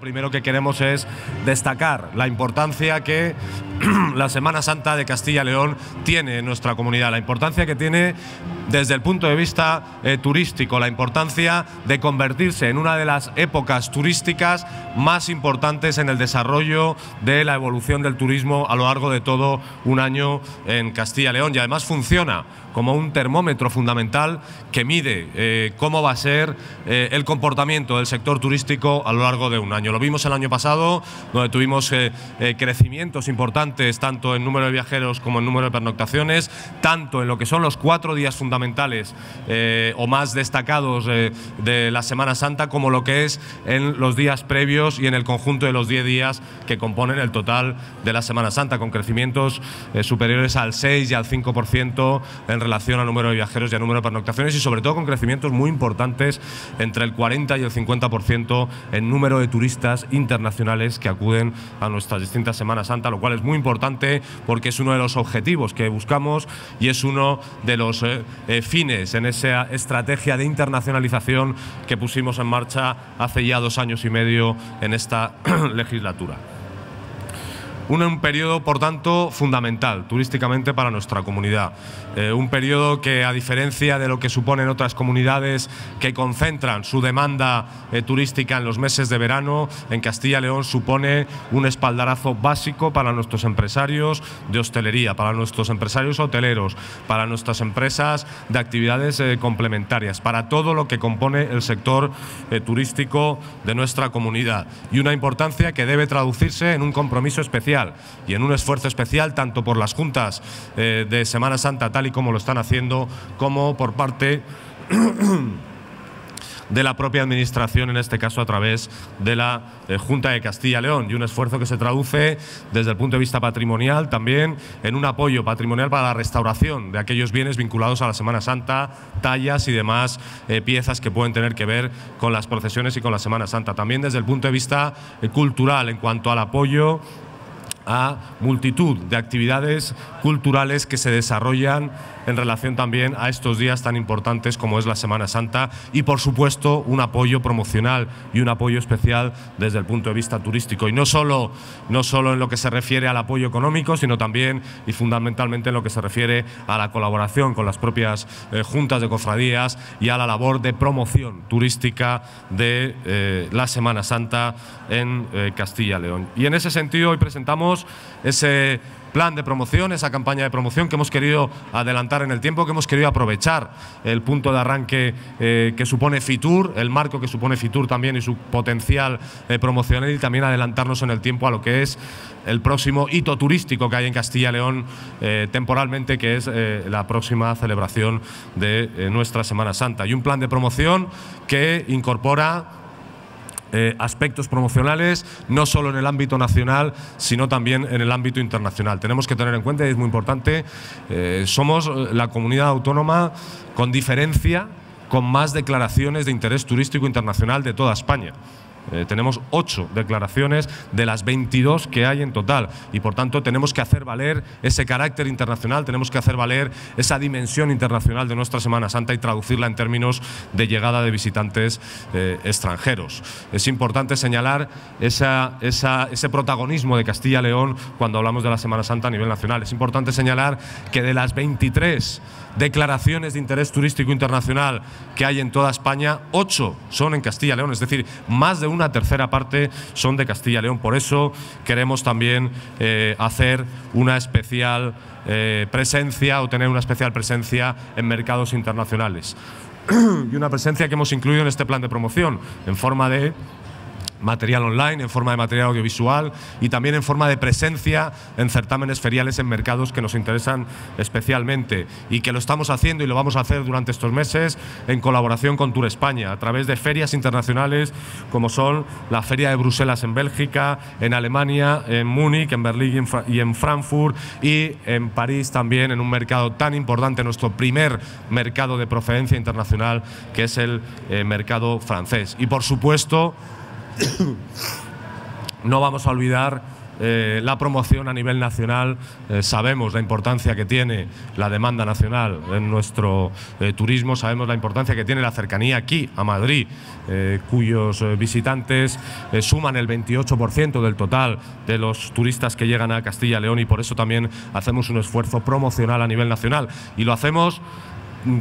primero que queremos es destacar la importancia que la Semana Santa de Castilla y León tiene en nuestra comunidad, la importancia que tiene desde el punto de vista eh, turístico, la importancia de convertirse en una de las épocas turísticas más importantes en el desarrollo de la evolución del turismo a lo largo de todo un año en Castilla y León y además funciona como un termómetro fundamental que mide eh, cómo va a ser eh, el comportamiento del sector turístico a lo largo de un año. Lo vimos el año pasado, donde tuvimos eh, crecimientos importantes tanto en número de viajeros como en número de pernoctaciones, tanto en lo que son los cuatro días fundamentales o más destacados de la Semana Santa, como lo que es en los días previos y en el conjunto de los 10 días que componen el total de la Semana Santa, con crecimientos superiores al 6 y al 5% en relación al número de viajeros y al número de pernoctaciones y sobre todo con crecimientos muy importantes entre el 40 y el 50% en número de turistas internacionales que acuden a nuestras distintas Semanas Santa, lo cual es muy importante porque es uno de los objetivos que buscamos y es uno de los eh, eh, fines en esa estrategia de internacionalización que pusimos en marcha hace ya dos años y medio en esta legislatura. Un, periodo, por tanto, fundamental turísticamente para nuestra comunidad. Eh, un periodo que, a diferencia de lo que suponen otras comunidades que concentran su demanda eh, turística en los meses de verano, en Castilla y León supone un espaldarazo básico para nuestros empresarios de hostelería, para nuestros empresarios hoteleros, para nuestras empresas de actividades eh, complementarias, para todo lo que compone el sector turístico de nuestra comunidad. Y una importancia que debe traducirse en un compromiso especial y en un esfuerzo especial tanto por las juntas eh, de Semana Santa, tal y como lo están haciendo, como por parte de la propia Administración, en este caso a través de la eh, Junta de Castilla y León, y un esfuerzo que se traduce desde el punto de vista patrimonial también en un apoyo patrimonial para la restauración de aquellos bienes vinculados a la Semana Santa, tallas y demás eh, piezas que pueden tener que ver con las procesiones y con la Semana Santa. También desde el punto de vista cultural, en cuanto al apoyo a multitud de actividades culturales que se desarrollan en relación también a estos días tan importantes como es la Semana Santa y por supuesto un apoyo promocional y un apoyo especial desde el punto de vista turístico y no solo, no solo en lo que se refiere al apoyo económico sino también y fundamentalmente en lo que se refiere a la colaboración con las propias eh, juntas de cofradías y a la labor de promoción turística de eh, la Semana Santa en eh, Castilla y León. Y en ese sentido hoy presentamos ese plan de promoción, esa campaña de promoción que hemos querido adelantar en el tiempo, que hemos querido aprovechar el punto de arranque eh, que supone Fitur, el marco que supone Fitur también y su potencial eh, promocional y también adelantarnos en el tiempo a lo que es el próximo hito turístico que hay en Castilla y León eh, temporalmente, que es la próxima celebración de nuestra Semana Santa. Y un plan de promoción que incorpora eh, aspectos promocionales, no solo en el ámbito nacional, sino también en el ámbito internacional. Tenemos que tener en cuenta, y es muy importante, eh, somos la comunidad autónoma con diferencia, con más declaraciones de interés turístico internacional de toda España. Eh, tenemos ocho declaraciones de las 22 que hay en total y por tanto tenemos que hacer valer ese carácter internacional, tenemos que hacer valer esa dimensión internacional de nuestra Semana Santa y traducirla en términos de llegada de visitantes eh, extranjeros. Es importante señalar ese protagonismo de Castilla y León cuando hablamos de la Semana Santa a nivel nacional. Es importante señalar que de las 23 declaraciones de interés turístico internacional que hay en toda España, ocho son en Castilla y León, es decir, más de una tercera parte son de Castilla y León. Por eso queremos también eh, hacer una especial eh, presencia o tener una especial presencia en mercados internacionales. y una presencia que hemos incluido en este plan de promoción en forma de material online, en forma de material audiovisual y también en forma de presencia en certámenes feriales en mercados que nos interesan especialmente y que lo estamos haciendo y lo vamos a hacer durante estos meses en colaboración con Tour España a través de ferias internacionales como son la Feria de Bruselas en Bélgica, en Alemania, en Múnich, en Berlín y en Frankfurt y en París también en un mercado tan importante, nuestro primer mercado de procedencia internacional que es el eh, mercado francés. Y por supuesto, no vamos a olvidar eh, la promoción a nivel nacional. Eh, sabemos la importancia que tiene la demanda nacional en nuestro eh, turismo, sabemos la importancia que tiene la cercanía aquí a Madrid, cuyos visitantes suman el 28% del total de los turistas que llegan a Castilla y León y por eso también hacemos un esfuerzo promocional a nivel nacional. Y lo hacemos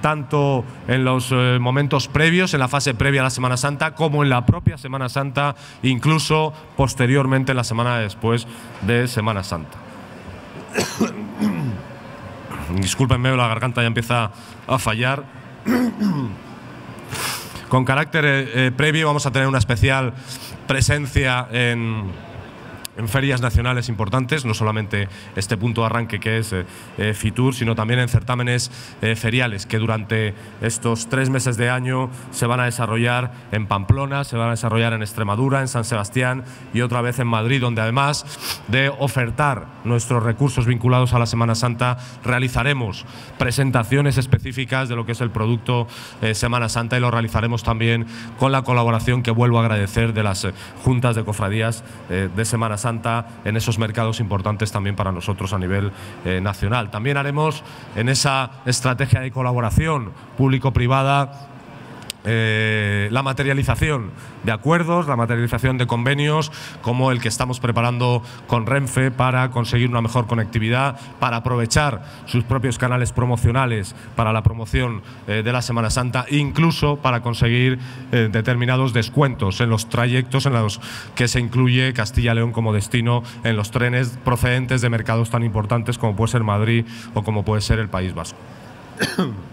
tanto en los eh, momentos previos, en la fase previa a la Semana Santa, como en la propia Semana Santa, incluso posteriormente en la semana después de Semana Santa. Discúlpenme, la garganta ya empieza a fallar. Con carácter eh, eh, previo vamos a tener una especial presencia en en ferias nacionales importantes, no solamente este punto de arranque que es eh, eh, FITUR, sino también en certámenes eh, feriales que durante estos tres meses de año se van a desarrollar en Pamplona, se van a desarrollar en Extremadura, en San Sebastián y otra vez en Madrid, donde además de ofertar nuestros recursos vinculados a la Semana Santa, realizaremos presentaciones específicas de lo que es el producto Semana Santa y lo realizaremos también con la colaboración que vuelvo a agradecer de las juntas de cofradías de Semana Santa Santa en esos mercados importantes también para nosotros a nivel eh, nacional. También haremos en esa estrategia de colaboración público-privada eh, la materialización de acuerdos, la materialización de convenios, como el que estamos preparando con Renfe para conseguir una mejor conectividad, para aprovechar sus propios canales promocionales para la promoción eh, de la Semana Santa, incluso para conseguir eh, determinados descuentos en los trayectos en los que se incluye Castilla-León como destino en los trenes procedentes de mercados tan importantes como puede ser Madrid o como puede ser el País Vasco.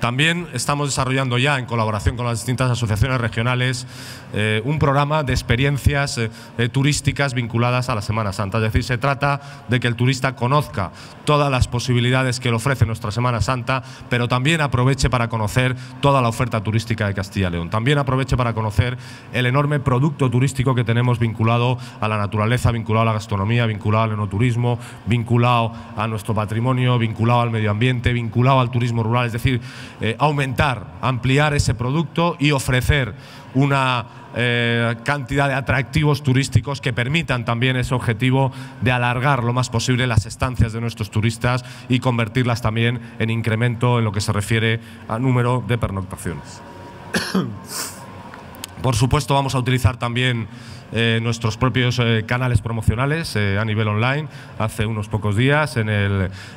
También estamos desarrollando ya, en colaboración con las distintas asociaciones regionales, eh, un programa de experiencias eh, eh, turísticas vinculadas a la Semana Santa. Es decir, se trata de que el turista conozca todas las posibilidades que le ofrece nuestra Semana Santa, pero también aproveche para conocer toda la oferta turística de Castilla y León. También aproveche para conocer el enorme producto turístico que tenemos vinculado a la naturaleza, vinculado a la gastronomía, vinculado al enoturismo, vinculado a nuestro patrimonio, vinculado al medio ambiente, vinculado al turismo rural. Es decir, eh, aumentar, ampliar ese producto y ofrecer una eh, cantidad de atractivos turísticos que permitan también ese objetivo de alargar lo más posible las estancias de nuestros turistas y convertirlas también en incremento en lo que se refiere al número de pernoctaciones. Por supuesto, vamos a utilizar también eh, nuestros propios eh, canales promocionales eh, a nivel online. Hace unos pocos días en,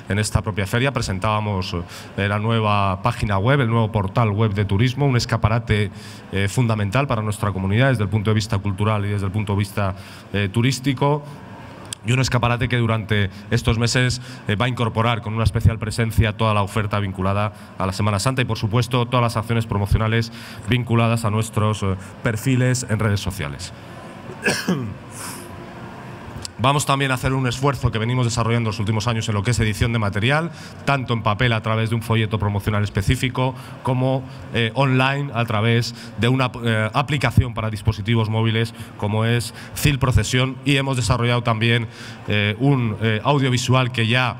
esta propia feria presentábamos la nueva página web, el nuevo portal web de turismo, un escaparate fundamental para nuestra comunidad desde el punto de vista cultural y desde el punto de vista turístico y un escaparate que durante estos meses va a incorporar con una especial presencia toda la oferta vinculada a la Semana Santa y por supuesto todas las acciones promocionales vinculadas a nuestros perfiles en redes sociales. Vamos también a hacer un esfuerzo que venimos desarrollando los últimos años en lo que es edición de material, tanto en papel a través de un folleto promocional específico, como eh, online a través de una eh, aplicación para dispositivos móviles como es CIL Procesión y hemos desarrollado también eh, un audiovisual que ya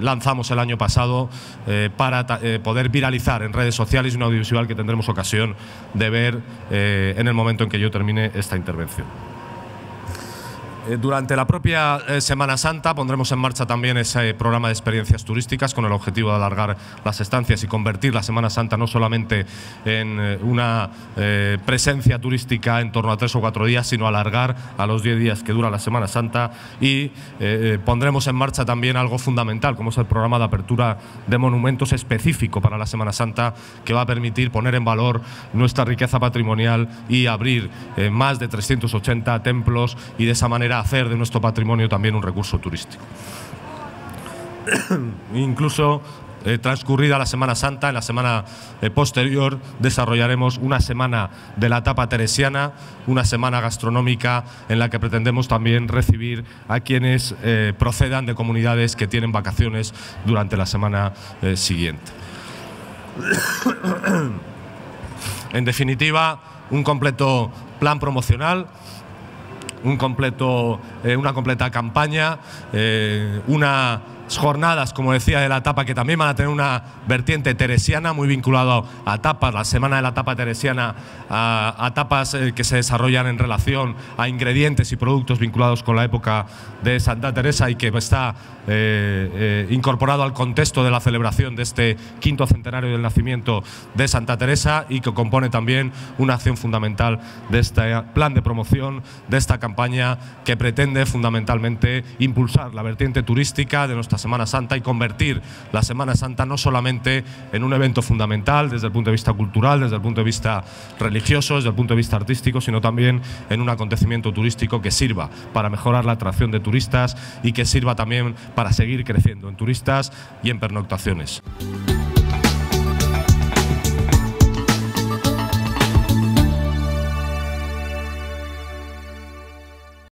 lanzamos el año pasado para poder viralizar en redes sociales un audiovisual que tendremos ocasión de ver en el momento en que yo termine esta intervención. Eh, durante la propia eh, Semana Santa pondremos en marcha también ese programa de experiencias turísticas con el objetivo de alargar las estancias y convertir la Semana Santa no solamente en eh, una presencia turística en torno a tres o cuatro días, sino alargar a los diez días que dura la Semana Santa y pondremos en marcha también algo fundamental como es el programa de apertura de monumentos específico para la Semana Santa que va a permitir poner en valor nuestra riqueza patrimonial y abrir más de 380 templos y de esa manera hacer de nuestro patrimonio también un recurso turístico. Incluso eh, transcurrida la Semana Santa, en la semana eh, posterior desarrollaremos una semana de la etapa teresiana, una semana gastronómica en la que pretendemos también recibir a quienes eh, procedan de comunidades que tienen vacaciones durante la semana siguiente. en definitiva, un completo plan promocional un completo, eh, una completa campaña, eh, una jornadas, como decía, de la etapa que también van a tener una vertiente teresiana muy vinculado a tapas, la semana de la tapa teresiana, a, tapas eh, que se desarrollan en relación a ingredientes y productos vinculados con la época de Santa Teresa y que está eh, eh, incorporado al contexto de la celebración de este quinto centenario del nacimiento de Santa Teresa y que compone también una acción fundamental de este plan de promoción, de esta campaña que pretende fundamentalmente impulsar la vertiente turística de nuestra Semana Santa y convertir la Semana Santa no solamente en un evento fundamental desde el punto de vista cultural, desde el punto de vista religioso, desde el punto de vista artístico, sino también en un acontecimiento turístico que sirva para mejorar la atracción de turistas y que sirva también para seguir creciendo en turistas y en pernoctaciones.